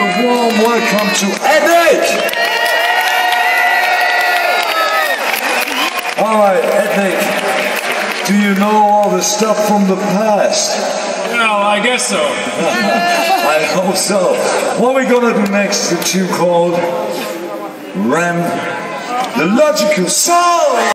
a warm welcome to Etnik! Alright, Etnik, do you know all the stuff from the past? Well, I guess so. I hope so. What are we gonna do next The tune called Ramp the Logical Song!